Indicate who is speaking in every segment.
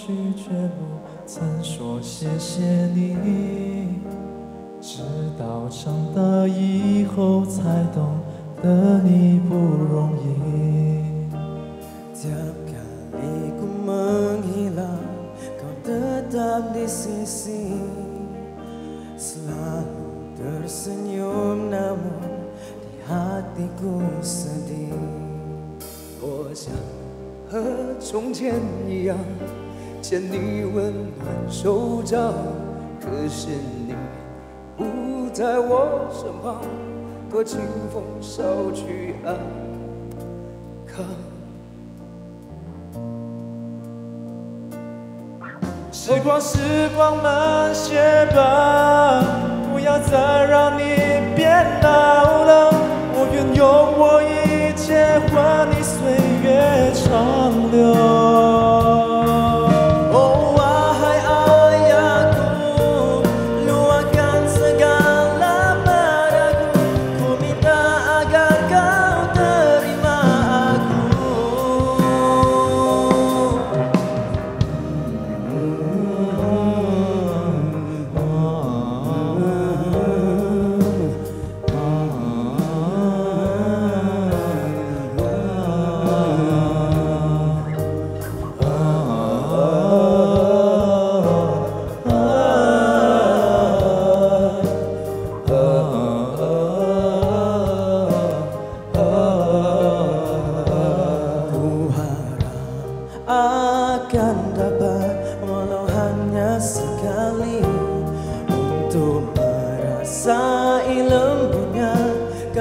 Speaker 1: 错拒绝不曾说谢谢你，直到长大以后才懂得你不容易。
Speaker 2: Tiap kali ku menghilang Kau tetap di sisi Selalu tersenyum namun Di hatiku sedih
Speaker 3: 我想和从前一样，牵你温暖手掌，可是你不在我身旁，多清风捎去安康。
Speaker 1: 时光，时光慢些吧，不要再让你变老了。我愿用我一切换你岁月长流。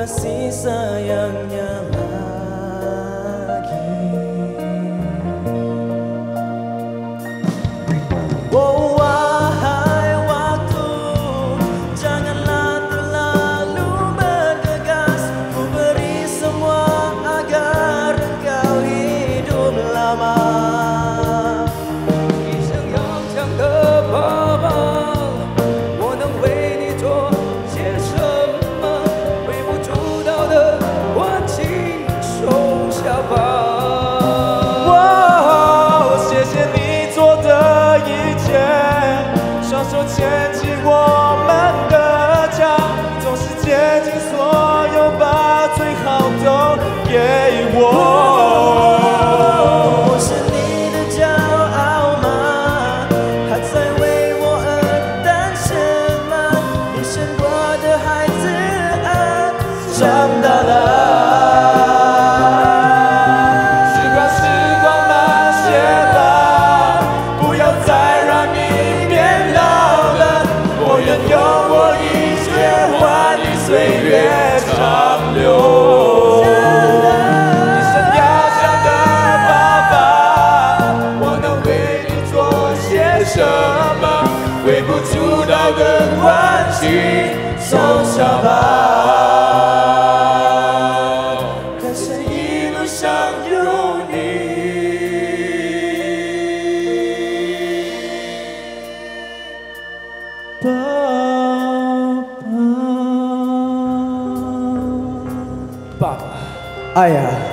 Speaker 2: Kasih sayangnya
Speaker 1: 一切，双手牵岁月长流。你想要想的爸爸，我能为你做些什么？微不足道的关心，收下吧。感谢一路上有你，爸爸爸。
Speaker 2: 哎呀。